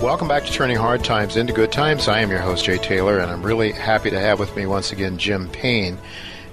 Welcome back to Turning Hard Times into Good Times. I am your host, Jay Taylor, and I'm really happy to have with me once again Jim Payne.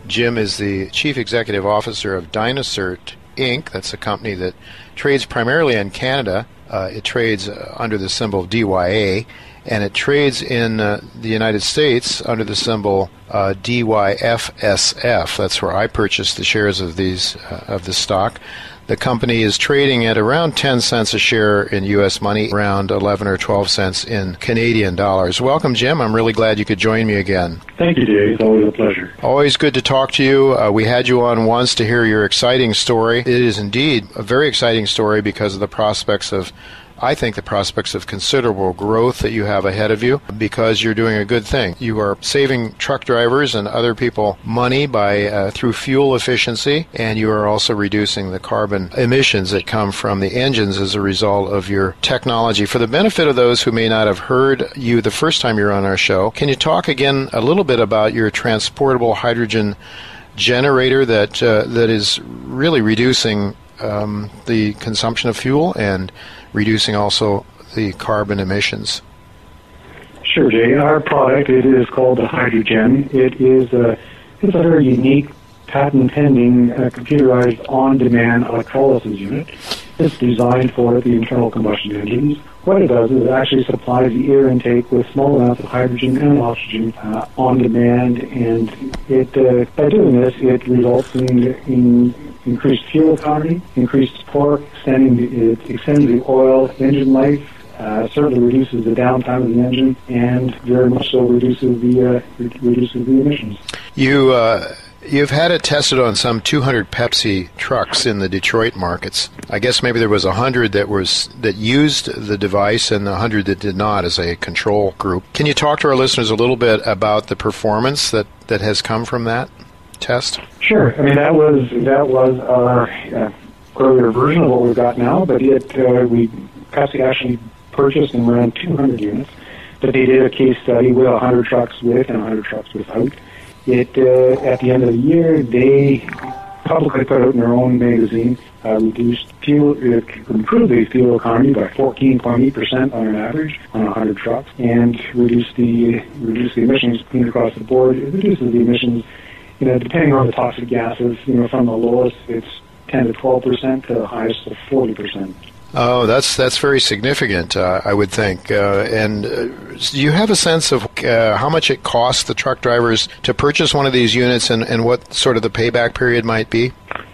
Jim is the Chief Executive Officer of Dynacert Inc., that's a company that trades primarily in Canada. Uh, it trades uh, under the symbol DYA, and it trades in uh, the United States under the symbol uh, DYFSF. That's where I purchased the shares of these uh, of this stock. The company is trading at around 10 cents a share in U.S. money, around 11 or 12 cents in Canadian dollars. Welcome, Jim. I'm really glad you could join me again. Thank you, Dave. It's always a pleasure. Always good to talk to you. Uh, we had you on once to hear your exciting story. It is indeed a very exciting story because of the prospects of I think the prospects of considerable growth that you have ahead of you because you're doing a good thing. You are saving truck drivers and other people money by uh, through fuel efficiency, and you are also reducing the carbon emissions that come from the engines as a result of your technology. For the benefit of those who may not have heard you the first time you're on our show, can you talk again a little bit about your transportable hydrogen generator that uh, that is really reducing um, the consumption of fuel and reducing also the carbon emissions. Sure, Jay. Our product it is called the HydraGEN. It is a it's a very unique patent pending uh, computerized on demand electrolysis unit. It's designed for the internal combustion engines. What it does is it actually supplies the air intake with small amounts of hydrogen and oxygen uh, on demand, and it uh, by doing this, it results in, in increased fuel economy, increased torque, extending the, it extends the oil engine life, uh, certainly reduces the downtime of the engine, and very much so reduces the uh, re- reduces the emissions. You uh, you've had it tested on some 200 Pepsi trucks in the Detroit markets. I guess maybe there was a hundred that was that used the device and a hundred that did not as a control group. Can you talk to our listeners a little bit about the performance that that has come from that? test? Sure. I mean, that was that was our uh, earlier version of what we've got now, but it uh, we Pepsi actually purchased and ran 200 units. But they did a case study with 100 trucks with and 100 trucks without. It uh, at the end of the year they publicly put out in their own magazine uh, reduced fuel, uh, improved the fuel economy by 14.8% on an average on 100 trucks, and reduced the reduced the emissions clean across the board. It reduces the emissions you know, depending on the toxic gases, you know, from the lowest it's 10 to 12 percent to the highest of 40 percent. Oh, that's that's very significant, uh, I would think. Uh, and uh, do you have a sense of uh, how much it costs the truck drivers to purchase one of these units, and, and what sort of the payback period might be?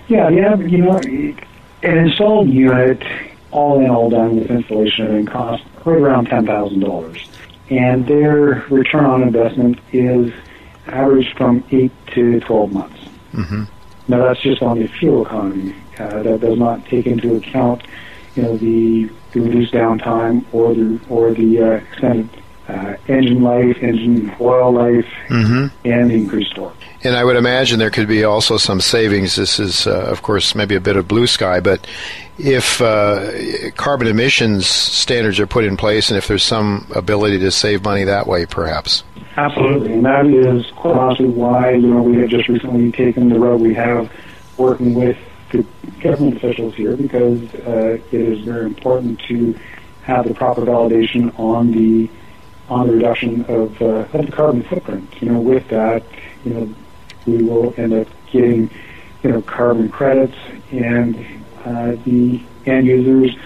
Yeah, yeah, you know, an installed unit, all in all done with installation, and cost right around ten thousand dollars, and their return on investment is average from 8 to 12 months. Mm-hmm. Now, that's just on the fuel economy. Uh, that does not take into account, you know, the, the reduced downtime or the or the uh, extended uh, engine life, engine oil life, mm-hmm. and increased torque. And I would imagine there could be also some savings. This is, uh, of course, maybe a bit of blue sky, but if uh, carbon emissions standards are put in place and if there's some ability to save money that way, perhaps. Absolutely, and that is quite honestly why you know we have just recently taken the road we have working with the government officials here because uh, it is very important to have the proper validation on the on the reduction of, uh, of the carbon footprint. You know, with that, you know, we will end up getting you know carbon credits and uh, the end users.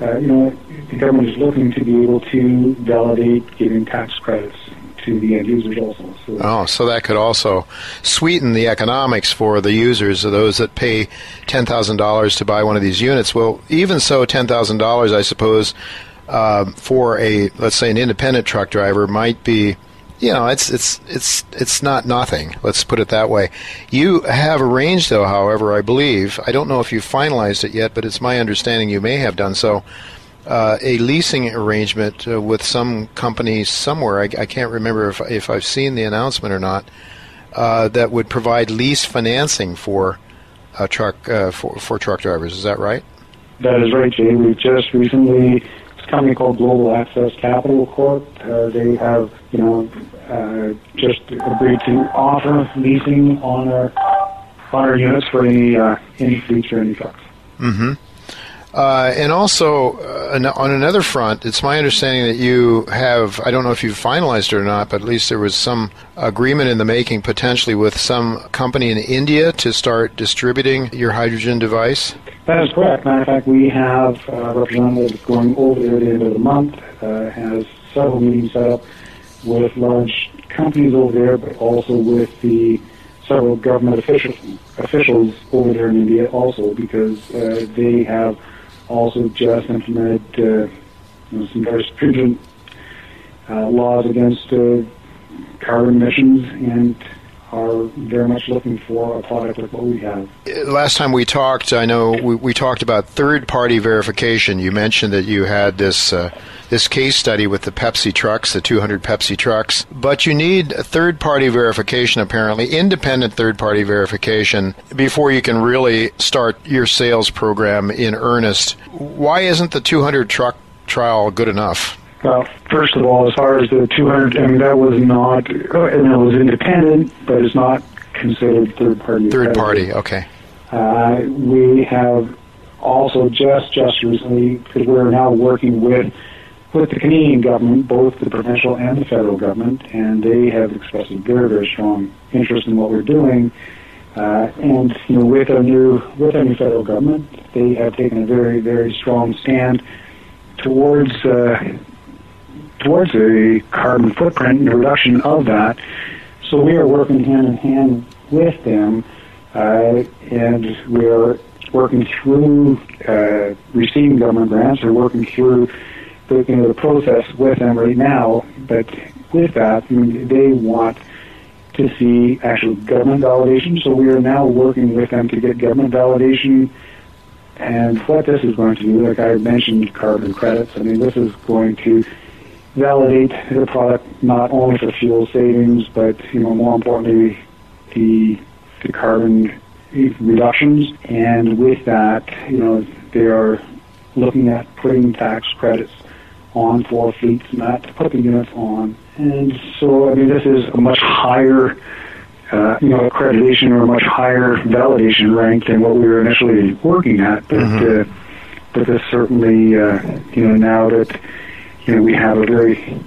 Uh, you know, the government is looking to be able to validate giving tax credits to the end users also. So, oh, so that could also sweeten the economics for the users, of those that pay ten thousand dollars to buy one of these units. Well, even so, ten thousand dollars, I suppose, uh, for a let's say an independent truck driver might be. You know, it's it's it's it's not nothing. Let's put it that way. You have arranged, though, however, I believe. I don't know if you've finalized it yet, but it's my understanding you may have done so uh, a leasing arrangement uh, with some company somewhere. I, I, can't remember if, if I've seen the announcement or not. Uh, that would provide lease financing for a truck uh, for for truck drivers. Is that right? That is right, Jay. We just recently it's a company called Global Access Capital Corp. Uh, they have you know uh, just agreed to offer leasing on our on our units for any any fleets or any trucks. Mm-hmm. Uh, and also, uh, on another front, it's my understanding that you have, I don't know if you've finalized it or not, but at least there was some agreement in the making potentially with some company in India to start distributing your hydrogen device. That is correct. Matter of fact, we have a representative going over there at the end of the month, uh, has several meetings set up with large companies over there, but also with the several government officials, officials over there in India also because uh, they have also just implemented uh, you know, some very stringent uh, laws against uh, carbon emissions and are very much looking for a product like what we have. Last time we talked, I know we, we talked about third-party verification. You mentioned that you had this uh, this case study with the Pepsi trucks, the 200 Pepsi trucks, but you need third-party verification, apparently independent third-party verification, before you can really start your sales program in earnest. Why isn't the 200 truck trial good enough? Well, first of all, as far as the 200, I mean, that was not, and it was independent, but it's not considered third party. Third party, okay. Uh, we have also just just recently, because we're now working with with the Canadian government, both the provincial and the federal government, and they have expressed a very very strong interest in what we're doing. Uh, and you know, with our new with our new federal government, they have taken a very very strong stand towards uh, towards a carbon footprint and a reduction of that. So we are working hand in hand with them, uh, and we're working through uh, receiving government grants. We're working through the, you know, the process with them right now. But with that, I mean, they want to see actual government validation. So we are now working with them to get government validation. And what this is going to do, like I mentioned, carbon credits. I mean, this is going to validate the product not only for fuel savings, but you know more importantly, the the carbon reductions. And with that, you know they are looking at putting tax credits on for fleets, not to put the units on. And so, I mean, this is a much higher, uh, you know, accreditation or a much higher validation rank than what we were initially working at. But, mm-hmm. uh, but this certainly, uh, you know, now that you know, we have a very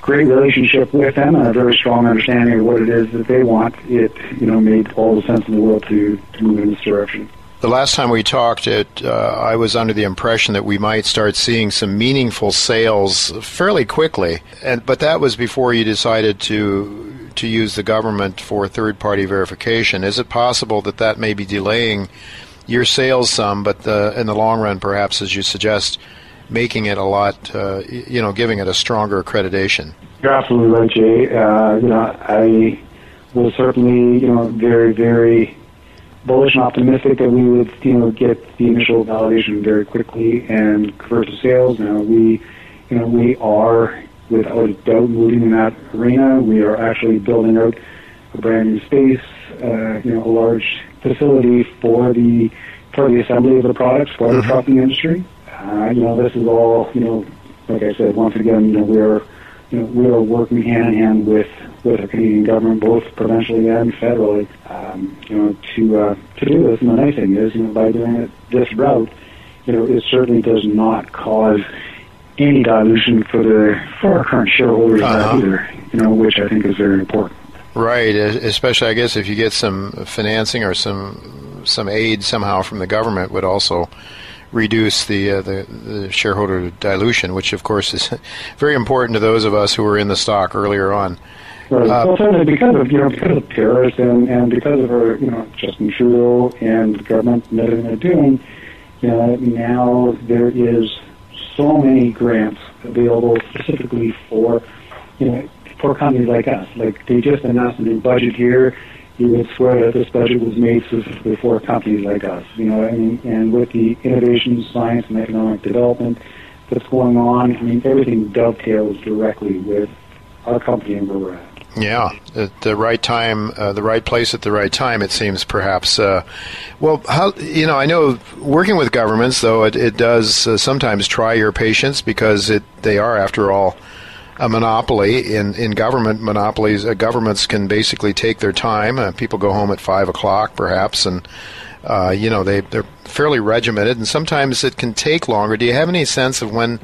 great relationship with them and a very strong understanding of what it is that they want. It, you know, made all the sense in the world to, to move in this direction. The last time we talked, it, uh, I was under the impression that we might start seeing some meaningful sales fairly quickly, and but that was before you decided to to use the government for third-party verification. Is it possible that that may be delaying your sales some, but the, in the long run, perhaps, as you suggest, making it a lot, uh, you know, giving it a stronger accreditation. You're absolutely right, Jay. Uh, you know, I was certainly, you know, very, very bullish and optimistic that we would, you know, get the initial validation very quickly and convert to sales. Now we, you know, we are without a doubt moving in that arena. We are actually building out a brand new space, uh, you know, a large facility for the for the assembly of the products for the mm-hmm. trucking industry. Uh, you know, this is all, you know, like I said, once again, you know, we're, you know, we are working hand in hand with, with the Canadian government, both provincially and federally, um, you know, to, uh, to do this. And the nice thing is, you know, by doing it this route, you know, it certainly does not cause any dilution for the, for our current shareholders uh-huh. either, you know, which I think is very important. Right, especially I guess if you get some financing or some some aid somehow from the government would also reduce the, uh, the, the shareholder dilution, which of course is very important to those of us who were in the stock earlier on. Right. Uh, well, certainly because of you know because of Paris and and because of our you know Justin Trudeau and the government and everything they're doing, you know now there is so many grants available specifically for you know for companies like us. Like they just announced a new budget here you would swear that this budget was made specifically for companies like us. You know, I mean, and with the innovation, science, and economic development that's going on, I mean, everything dovetails directly with our company and where we're at. Yeah, at the right time, uh, the right place at the right time. It seems perhaps. Uh, well, how you know? I know working with governments, though, it, it does uh, sometimes try your patience because it they are, after all, a monopoly in in government monopolies. Uh, governments can basically take their time. Uh, people go home at five o'clock, perhaps, and uh, you know, they they're fairly regimented, and sometimes it can take longer. Do you have any sense of when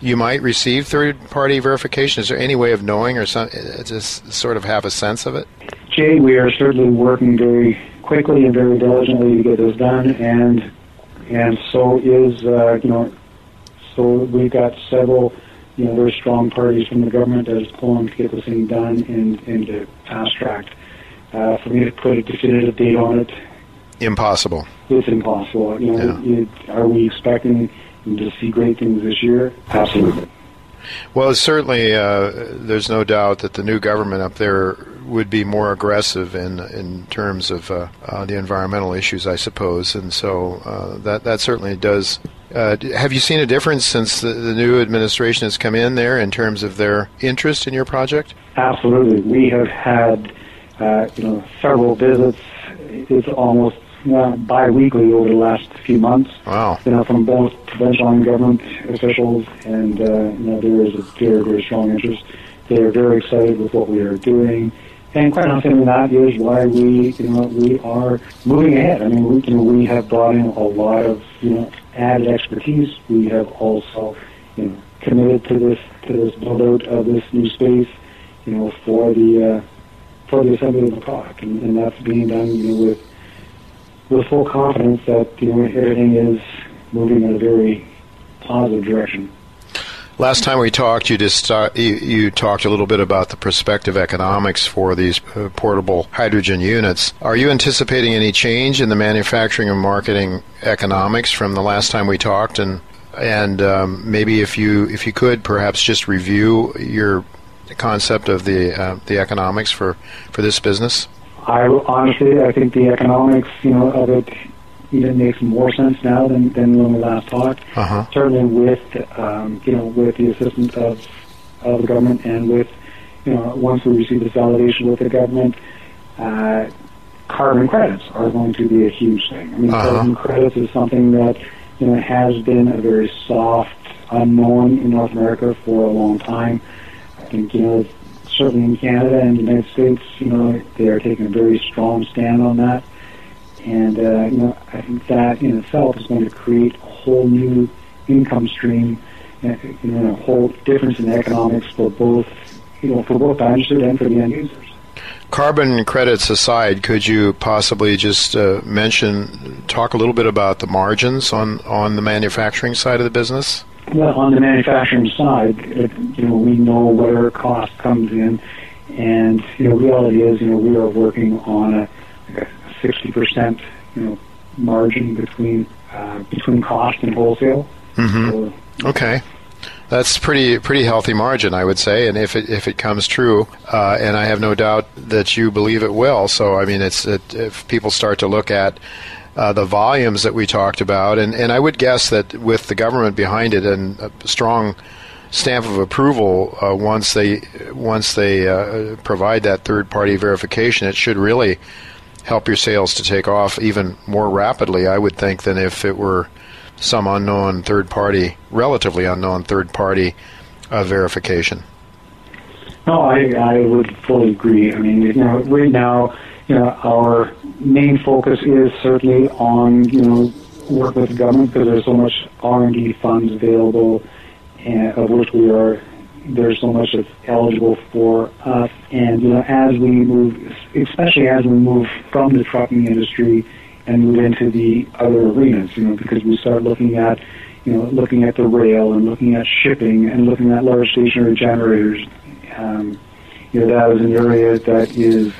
you might receive third-party verification? Is there any way of knowing, or some, uh, just sort of have a sense of it? Jay, we are certainly working very quickly and very diligently to get this done, and and so is uh, you know, so we've got several you know very strong parties from the government that is pulling to get this thing done and and to fast track. Uh, for me to put a definitive date on it, impossible. It's impossible. You know, yeah. it, are we expecting to see great things this year? Absolutely. Well, certainly, uh, there's no doubt that the new government up there would be more aggressive in in terms of uh, uh, the environmental issues, I suppose, and so uh, that that certainly does. Uh, have you seen a difference since the, the, new administration has come in there in terms of their interest in your project? Absolutely, we have had uh, you know several visits. It's almost uh, bi-weekly over the last few months. Wow. You know, from both provincial and government officials, and uh, you know, there is a very, very strong interest. They are very excited with what we are doing. And quite honestly, that is why we, you know, we are moving ahead. I mean, we, you know, we have brought in a lot of, you know, added expertise. We have also, you know, committed to this to this build out of this new space, you know, for the uh, for the assembly of the product, and, and that's being done, you know, with with full confidence that you know everything is moving in a very positive direction. Last time we talked, you just uh, you, you, talked a little bit about the prospective economics for these uh, portable hydrogen units. Are you anticipating any change in the manufacturing and marketing economics from the last time we talked? And and um, maybe if you if you could perhaps just review your concept of the uh, the economics for for this business. I honestly, I think the economics, you know, of it even makes more sense now than, than when we last talked. Uh-huh. Certainly with, um, you know, with the assistance of, of the government and with, you know, once we receive this validation with the government, uh, carbon credits are going to be a huge thing. I mean, uh-huh. carbon credits is something that, you know, has been a very soft unknown in North America for a long time. I think, you know, certainly in Canada and the United States, you know, they are taking a very strong stand on that. And, uh, you know, I think that in itself is going to create a whole new income stream, and, you know, a whole difference in economics for both, you know, for both the and for the end users. Carbon credits aside, could you possibly just uh, mention, talk a little bit about the margins on, on the manufacturing side of the business? Well, on the manufacturing side, it, you know, we know where cost comes in, and you know, reality is, you know, we are working on a, like a 60% you know margin between uh, between cost and wholesale. Mm-hmm. So, okay. That's pretty pretty healthy margin, I would say, and if it if it comes true, uh, and I have no doubt that you believe it will. So I mean, it's it, if people start to look at uh, the volumes that we talked about, and, and I would guess that with the government behind it and a strong stamp of approval uh, once they once they uh, provide that third party verification, it should really help your sales to take off even more rapidly. I would think than if it were some unknown third party, relatively unknown third party uh, verification. No, I I would fully agree. I mean, you know, right now you know, our main focus is certainly on, you know, work with the government because there's so much R&D funds available, and, of which we are, there's so much that's eligible for us. And, you know, as we move, especially as we move from the trucking industry and move into the other arenas, you know, because we start looking at, you know, looking at the rail and looking at shipping and looking at large stationary generators. Um, you know, that is an area that is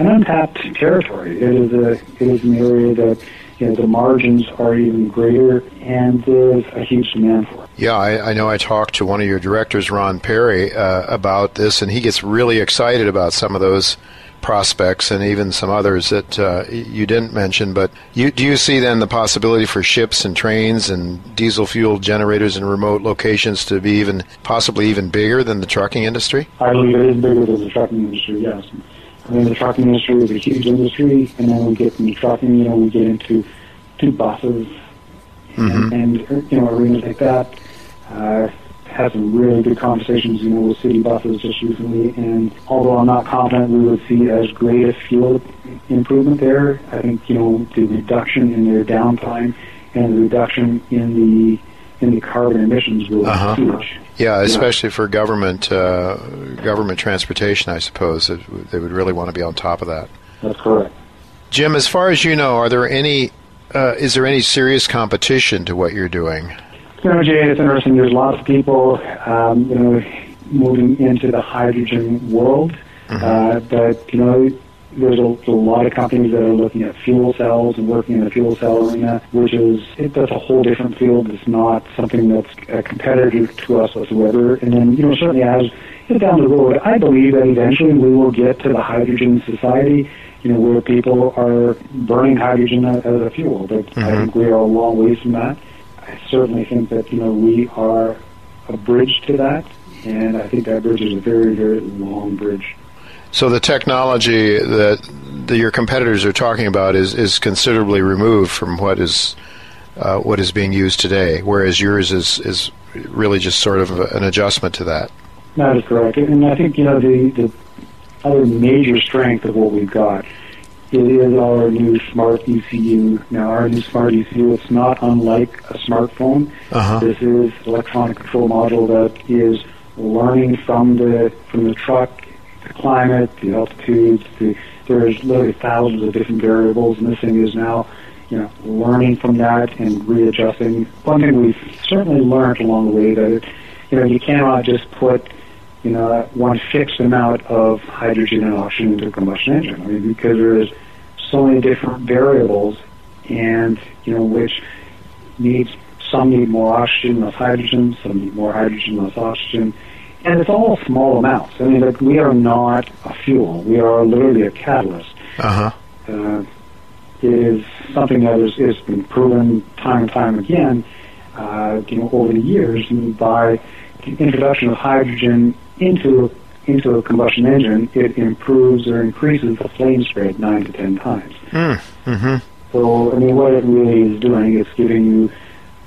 an untapped territory. It is a it is an area that you know the margins are even greater, and there's a huge demand for it. Yeah, I, I know. I talked to one of your directors, Ron Perry, uh, about this, and he gets really excited about some of those prospects and even some others that uh, you didn't mention. But you, do you see then the possibility for ships and trains and diesel fuel generators in remote locations to be even possibly even bigger than the trucking industry? I believe it is bigger than the trucking industry. Yes. I mean, the trucking industry is a huge industry, and then we get from trucking, you know, we get into to buses mm-hmm. and, and, you know arenas like that. Uh, had some really good conversations, you know, with city buses just recently. And although I'm not confident we would see as great a fuel improvement there, I think you know the reduction in their downtime and the reduction in the in the carbon emissions will uh-huh. huge. Yeah, especially yeah. for government uh, government transportation, I suppose they would really want to be on top of that. That's correct. Jim, as far as you know, are there any uh, is there any serious competition to what you're doing? You know, Jay, it's interesting. There's lots of people, um, you know, moving into the hydrogen world, mm-hmm. uh, but you know, there's a, a, lot of companies that are looking at fuel cells and working in the fuel cell arena, which is it, that's a whole different field. It's not something that's a competitor to us whatsoever. And then, you know, certainly as down the road, I believe that eventually we will get to the hydrogen society you know, where people are burning hydrogen as a fuel. But mm-hmm. I think we are a long ways from that. I certainly think that, you know, we are a bridge to that, and I think that bridge is a very, very long bridge. So the technology that, that your competitors are talking about is, is considerably removed from what is uh, what is being used today, whereas yours is, is really just sort of an adjustment to that. That is correct, and I think you know the, the other major strength of what we've got it is our new smart ECU. Now, our new smart ECU, it's not unlike a smartphone. Uh-huh. This is electronic control module that is learning from the from the truck, the climate, the altitudes. The, there's literally thousands of different variables, and this thing is now, you know, learning from that and readjusting. One thing we've certainly learned along the way that, you know, you cannot just put you know, one fixed amount of hydrogen and oxygen into a combustion engine. I mean, because there's so many different variables, and you know, which needs some need more oxygen, less hydrogen, some need more hydrogen, less oxygen, and it's all small amounts. I mean, like, we are not a fuel; we are literally a catalyst. Uh-huh. Uh, it is something that is, has been proven time and time again, uh, you know, over the years, by the introduction of hydrogen into into a combustion engine, it improves or increases the flame spread nine to ten times. Mm. Mm-hmm. So, I mean, what it really is doing is giving you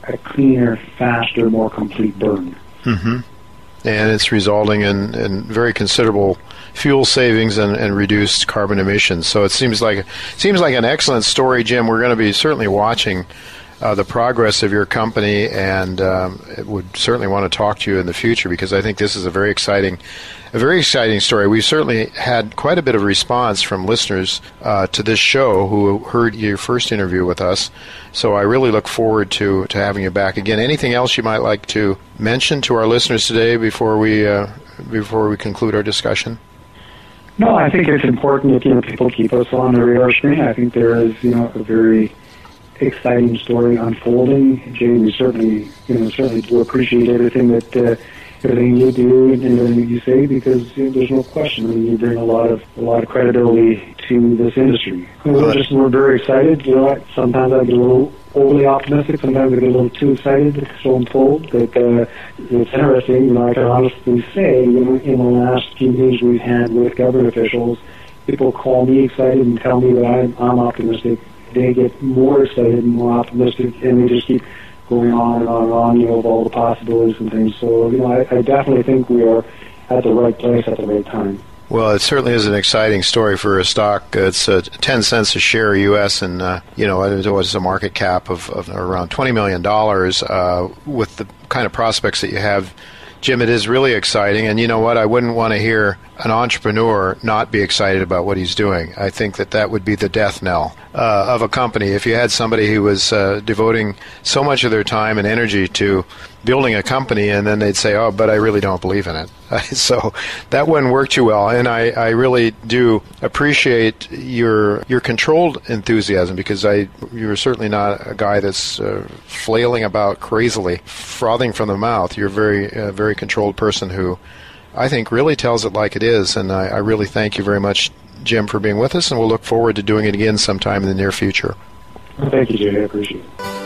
a cleaner, faster, more complete burn. Mm-hmm. And it's resulting in, in very considerable fuel savings and, and reduced carbon emissions. So it seems like seems like an excellent story, Jim. We're going to be certainly watching uh, the progress of your company, and um, would certainly want to talk to you in the future because I think this is a very exciting, a very exciting story. We've certainly had quite a bit of response from listeners uh, to this show who heard your first interview with us. So I really look forward to to having you back again. Anything else you might like to mention to our listeners today before we uh, before we conclude our discussion? No, I think it's important that you know people keep us on the radar screen. I think there is you know a very exciting story unfolding. Jay, we certainly, you know, certainly do appreciate everything that uh, everything you do and everything you say because you know, there's no question. I mean, you bring a lot of a lot of credibility to this industry. We're just we're very excited. You know, sometimes I get a little overly optimistic. Sometimes I get a little too excited. So I'm told that uh, it's interesting. You know, I can honestly say, you know, in the last few meetings we've had with government officials, people call me excited and tell me that I'm, I'm optimistic they get more excited and more optimistic, and they just keep going on and on and on, you know, of all the possibilities and things. So, you know, I, I definitely think we are at the right place at the right time. Well, it certainly is an exciting story for a stock. It's uh, 10 cents a share U.S. and, uh, you know, it was a market cap of, of around $20 million uh, with the kind of prospects that you have Jim, it is really exciting. And you know what? I wouldn't want to hear an entrepreneur not be excited about what he's doing. I think that that would be the death knell uh, of a company. If you had somebody who was uh, devoting so much of their time and energy to building a company and then they'd say, oh, but I really don't believe in it. so that wouldn't work too well. And I, I really do appreciate your your controlled enthusiasm because I you're certainly not a guy that's uh, flailing about crazily, frothing from the mouth. You're a very uh, very controlled person who I think really tells it like it is. And I, I really thank you very much, Jim, for being with us. And we'll look forward to doing it again sometime in the near future. Thank you, Jay. I appreciate it.